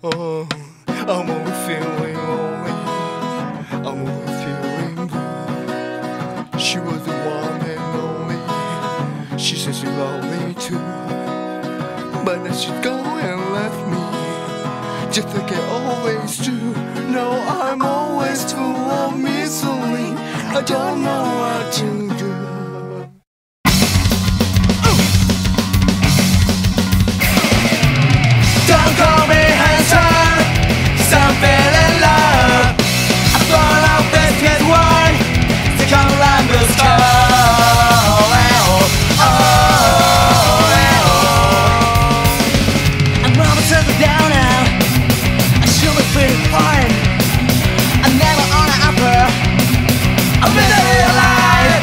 Oh, I'm only feeling lonely. I'm only feeling blue. She was the one and only. She said she loved me too. But then she go and left me. Just like I always do. No, I'm always full of misery. I don't know what to do. Down now. I should be pretty fine. I'm never on an upper. I'm really alive.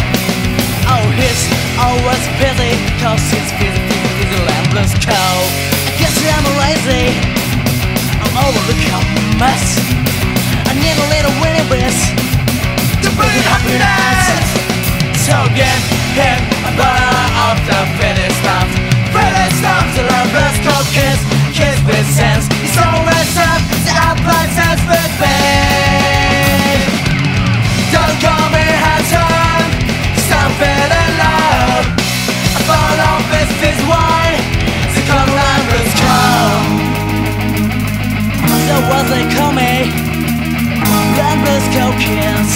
Oh, he's always busy, cause he's busy, busy, busy, landless cow. I guess I'm lazy. I'm over the mess. I need a little winning bliss to bring happiness. So get him a bar of the sense. He's always up, the applied sense with me. Don't call me handsome, cause I'm love. I fall this is why to come come. So what they call me Landless cocaines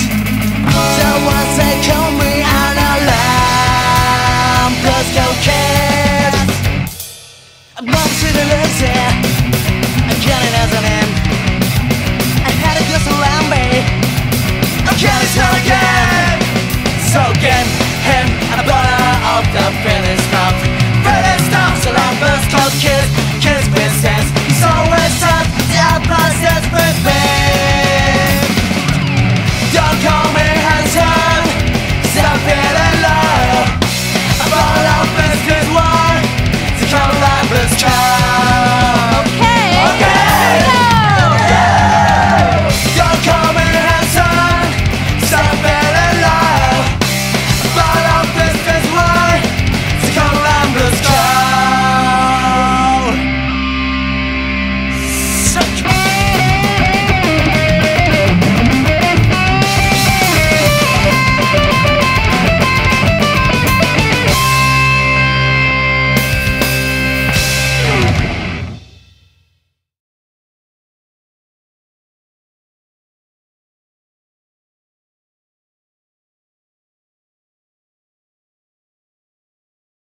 So what they call me an alarm Plus cocaine I'm not to the lazy じゃなね。